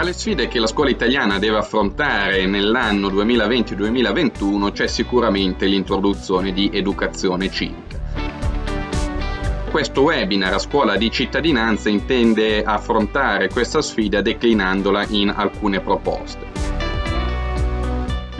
Tra le sfide che la scuola italiana deve affrontare nell'anno 2020-2021 c'è sicuramente l'introduzione di educazione civica. Questo webinar a scuola di cittadinanza intende affrontare questa sfida declinandola in alcune proposte.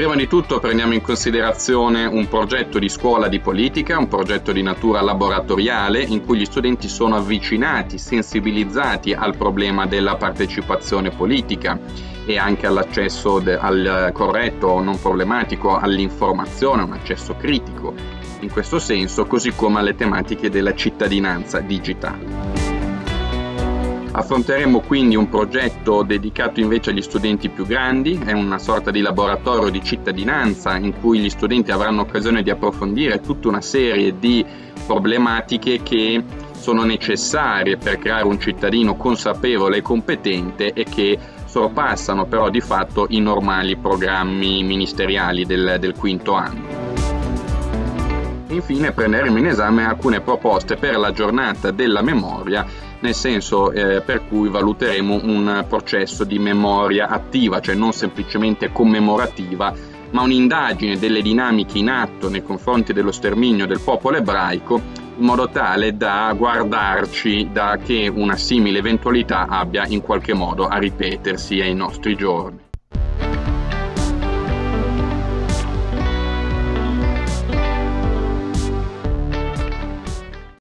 Prima di tutto prendiamo in considerazione un progetto di scuola di politica, un progetto di natura laboratoriale in cui gli studenti sono avvicinati, sensibilizzati al problema della partecipazione politica e anche all'accesso al corretto o non problematico all'informazione, un accesso critico in questo senso, così come alle tematiche della cittadinanza digitale. Affronteremo quindi un progetto dedicato invece agli studenti più grandi, è una sorta di laboratorio di cittadinanza in cui gli studenti avranno occasione di approfondire tutta una serie di problematiche che sono necessarie per creare un cittadino consapevole e competente e che sorpassano però di fatto i normali programmi ministeriali del, del quinto anno. Infine prenderemo in esame alcune proposte per la giornata della memoria nel senso eh, per cui valuteremo un processo di memoria attiva, cioè non semplicemente commemorativa, ma un'indagine delle dinamiche in atto nei confronti dello sterminio del popolo ebraico, in modo tale da guardarci da che una simile eventualità abbia in qualche modo a ripetersi ai nostri giorni.